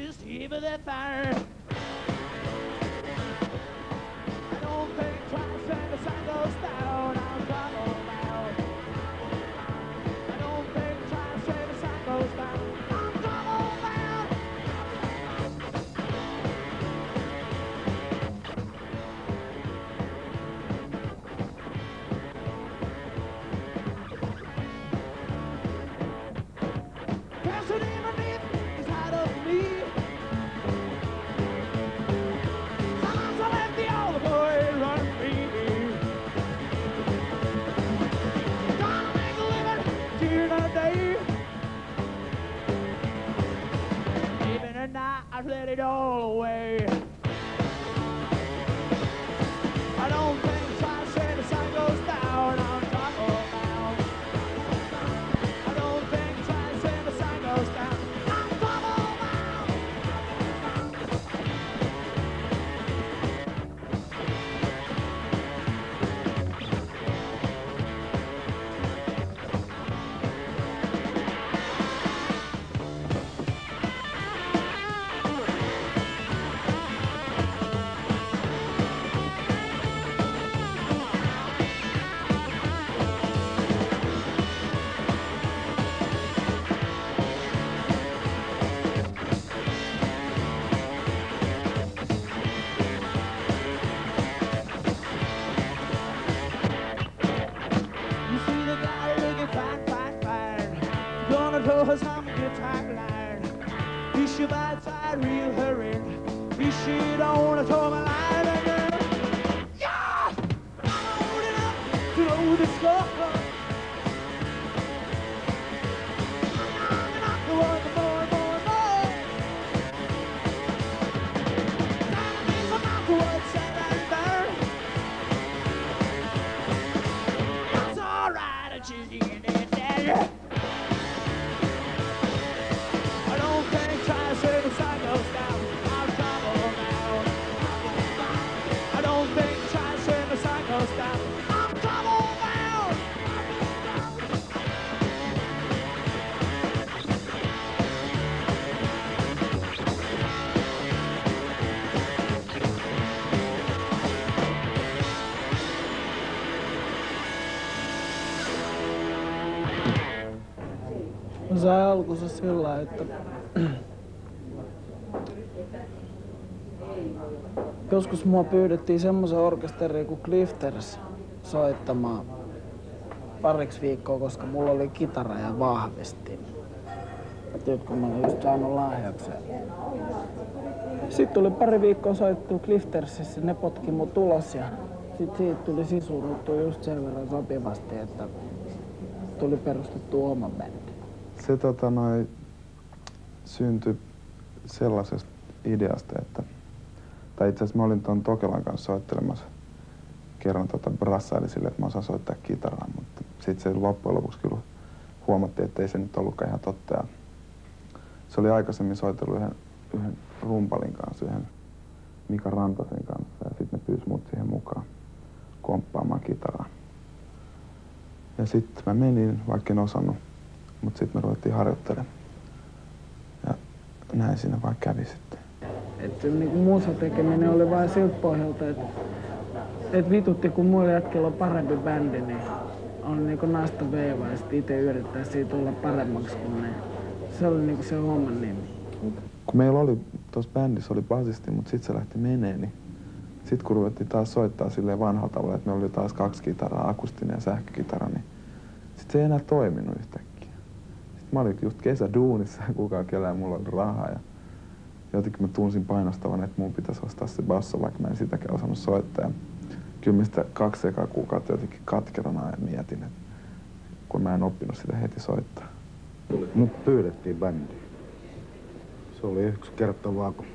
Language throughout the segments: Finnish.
Just to the that fire. Let it all away. your timeline. Be sure by real. Be sure don't wanna throw my line. Yeah, I'm holding up to know this stuff. Se alkunsa sillä että joskus mua pyydettiin semmoisen orkesteriin kuin Clifters soittamaan pariksi viikkoa, koska mulla oli kitara ja vahvistin. Nyt kun mä olin just saanut lahjaksi. Sitten tuli pari viikkoa soittu Cliftersissa, ne potki mut ulos ja sit siitä tuli sisuruttu just sen verran sopivasti, että tuli perustettu oma bändi. Se tota, noi, syntyi sellaisesta ideasta, että tai itse asiassa mä olin tuon Tokelan kanssa soittelemassa kerran tota brassaili sille, että mä osaan soittaa kitaraa, mutta sitten se loppujen lopuksi kyllä huomattiin, että ei se nyt ollutkaan ihan totta. Ja se oli aikaisemmin soitellut yhden, yhden rumpalin kanssa, yhden Mika Rantasen kanssa, ja sitten ne pyysi mut siihen mukaan komppaamaan kitaraa. Ja sitten mä menin, vaikka en osannut, mutta sitten me ruvettiin harjoittelemaan. Ja näin siinä vaan kävi sitten. Että niinku musa tekeminen oli vain siltä pohjalta, että et vitutti kun muilla jätkillä on parempi bändi, niin on niinku nasta veivaa ja sit ite yrittää siitä olla paremmaksi kuin ne. Se oli niinku se homman nimi. Kun meillä oli tuossa bändissä oli basisti, mutta sitten se lähti menee, niin sitten kun ruvettiin taas soittaa silleen vanhalla tavalla, että meillä oli taas kaksi kitaraa, akustinen ja sähkökitara, niin sitten se ei enää toiminut yhtäkkiä. Mä olin just kesäduunissa ja kukaan kellään mulla oli rahaa ja jotenkin mä tunsin painostavan, että mun pitäisi ostaa se basso, vaikka mä en sitäkään osannut soittaa. Ja kyllä mä sitä kaksi ekaa kuukautta jotenkin katkerana ja mietin, että kun mä en oppinut sitä heti soittaa. Mut pyydettiin bändiin. Se oli yksi kerta vaan, kun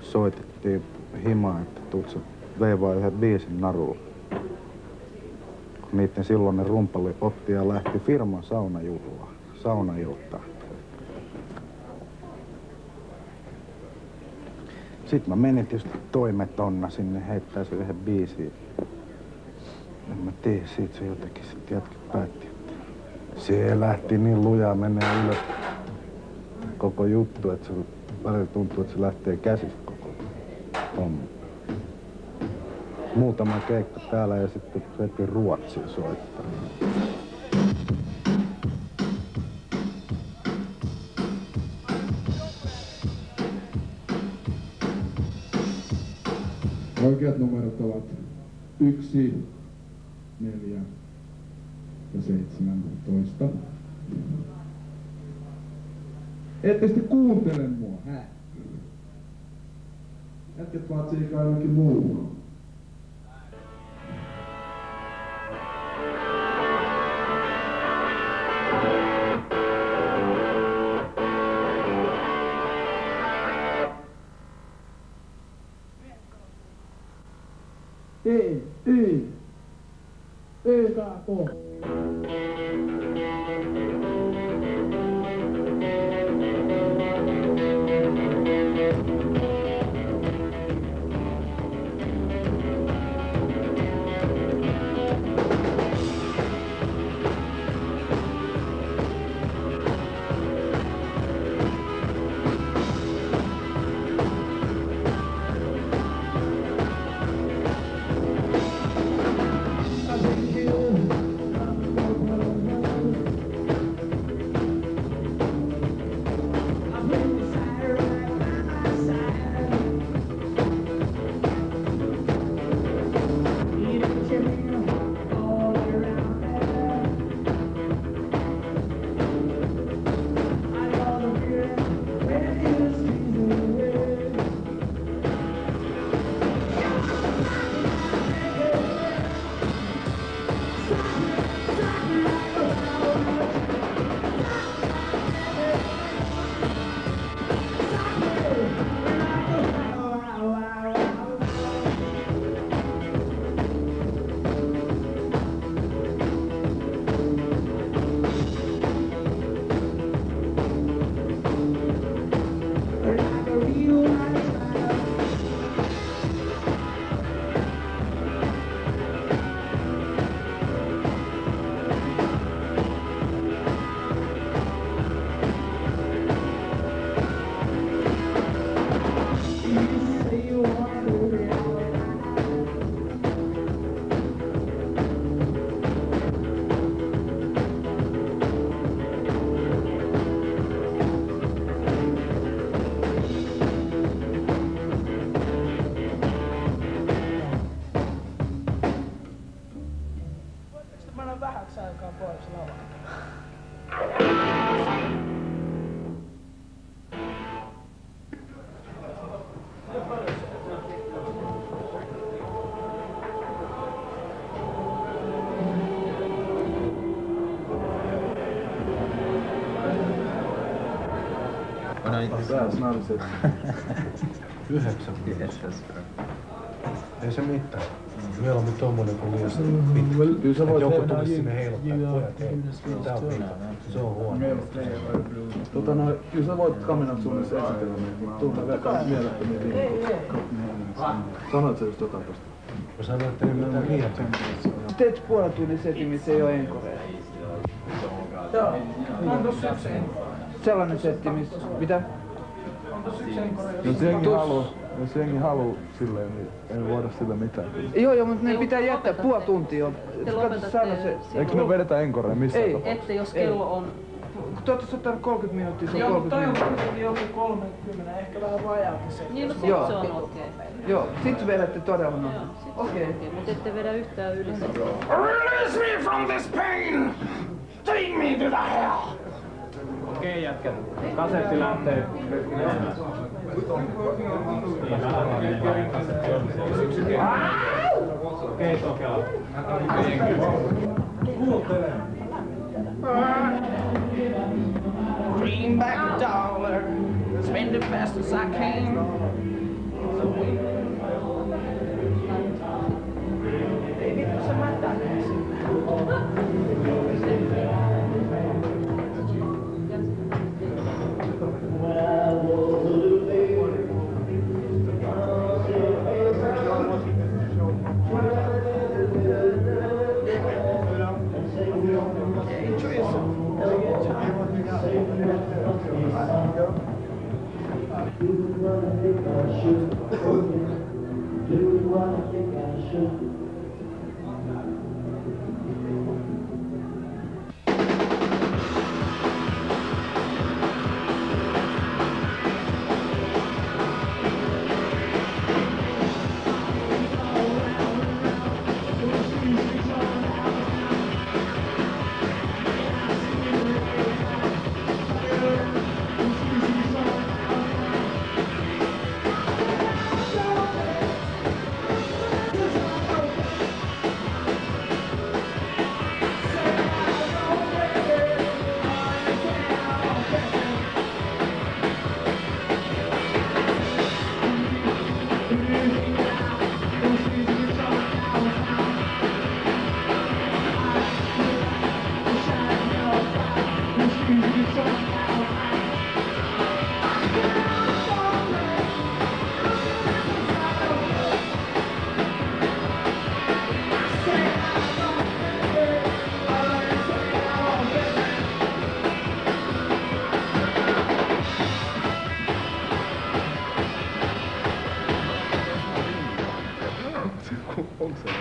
soitettiin himaa, että tuut sä veivaa yhden biisin narulla. Kun niitten silloinen rumpali otti ja lähti firman saunajuhlaan, saunajuhtaan. Sitten mä menin tietysti toimetonna sinne heittää se yhden biisin. En mä tiedä, siitä se jotenkin sitten jätkä päätti, että se lähti niin lujaa menee ylös. koko juttu, että se välillä tuntuu, että se lähtee käsistä koko homma. Muutama keikka täällä ja sitten heti Ruotsiin soittaa. Oikeat numerot ovat 1, 4 ja 17. Ette sitten kuuntele mua, hä? Jätket vaan tsiikaa jonkin muuhun. Ei, ei. Ei saa tuolla. That's not a Yhdeksän Ei se mitään. Mieluummin tommonen kuin liian pitkä. Kyllä sä voit joku tehdä tulisi sinne heiluttaa, että pojat hei, tää on vika. Se on huono. Tota no, kyllä sä voit kaminan suunnassa esitellä niitä, mutta tuu mä vekaan mielettömiä. Sanoit sä just jotain tosta? Mä sanoin, että ei mitään liian Teet puolen tunnin setin, missä ei ole enkoreja. Joo, on tossa yksi Sellainen setti, missä... Mitä? Jos jengi haluu, jos jengi haluu silleen, niin ei voida sille mitään. Joo, joo, mutta ne pitää jättää puoli tuntia. on. Te lopetatte se. Eikö me vedetä enkoreen missään Ei. tapauksessa? Että jos kello on... Kun te ootte ottanut 30 minuuttia, se on Joo, mutta 30 toi on minuuttia. kuitenkin joku 30, ehkä vähän vajaakin se. Niin, no sit Joo. se on okei. Joo, sit vedätte todella Joo, nopeasti. on Okei. okei. Mutta ette vedä yhtään yli. Release me from this pain! Take me to the hell! Okei jätkät, kasetti lähtee. Greenback dollar, spend it fast as I can. Onko se vai eikö se? On. I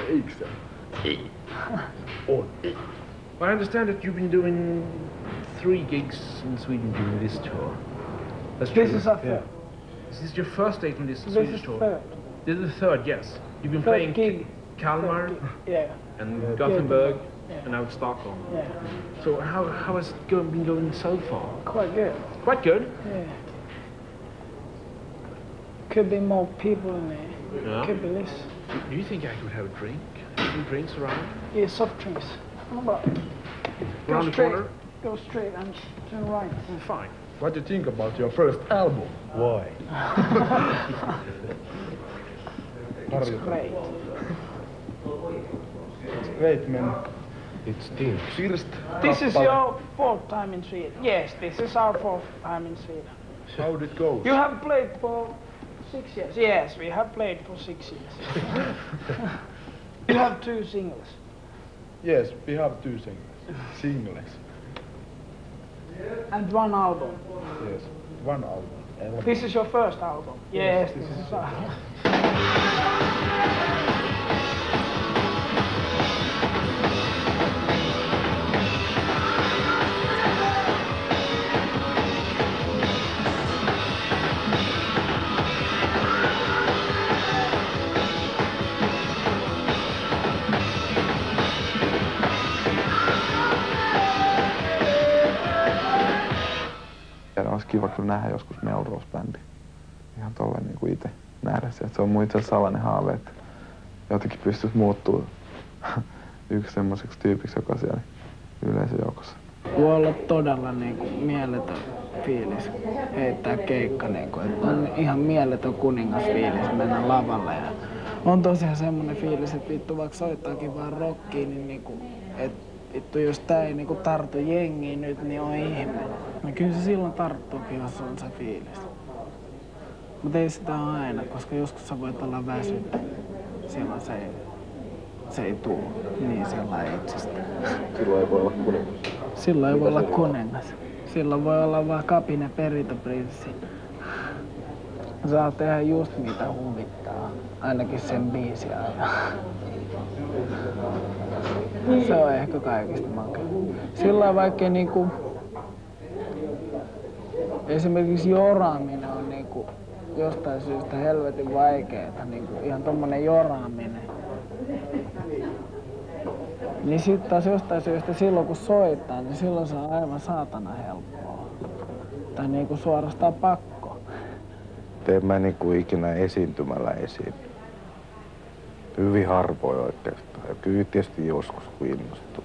understand that you've been doing three gigs in Sweden during this tour. That's This true. is our third. Is this your first date on this This Swedish is tour? third. This is the third, yes. You've been Third playing gig. Kalmar Third gig. Yeah, and Gothenburg Yeah. and now Stockholm. yeah. So how, how has it go, been going so far? Quite good. Quite good. Yeah. Could be more people in there. Yeah. Could be less. Do, do you think I could have a drink? Have some drinks around? Yeah, soft drinks. How about go the straight, corner? Go straight and turn the right. Mm, Fine. What do you think about your first album? Why? It's great. It's great man. It stinks. First This is your fourth time in Sweden. Yes, this is our fourth time in Sweden. How did it go? You have played for six years. Yes, we have played for six years. you have two singles. Yes, we have two singles. Singles. And one album. Yes. One album. This is your first album. Yes, this is our. nähdä joskus Melrose-bändi. Ihan tolleen niin kuin itse nähdä se. Että se on mun itse salainen haave, että jotenkin pystyisi muuttuu yksi semmoiseksi tyypiksi, joka siellä yleisöjoukossa. Voi olla todella niinku mieletön fiilis heittää keikka. Niinku, että on ihan mieletön kuningasfiilis mennä lavalle. Ja on tosiaan semmonen fiilis, että vittu vaikka soittaakin vaan rockiin, niin niinku, et vittu jos tää ei niinku tartu jengiin nyt, niin on ihme. No kyllä se silloin tarttuukin, jos on se fiilis. Mutta ei sitä ole aina, koska joskus sä voit olla väsynyt. Silloin se ei, se ei tuu niin sellainen itsestään. Silloin ei voi olla kuningas. Silloin ei voi olla kuningas. Silloin voi olla vaan kapine perintöprinssi. Saa tehdä just mitä huvittaa. Ainakin sen biisin ajan. Se on ehkä kaikista makea. Silloin vaikka niinku... Esimerkiksi joraaminen on niinku jostain syystä helvetin vaikeeta. Niinku ihan tommonen joraaminen. Niin sitten taas jostain syystä silloin kun soittaa, niin silloin se on aivan saatana helppoa. Tai niinku suorastaan pakko. Teen mä niinku ikinä esiintymällä esiin. Hyvin harvoin oikeastaan. Kyllä tietysti joskus kun innostuu.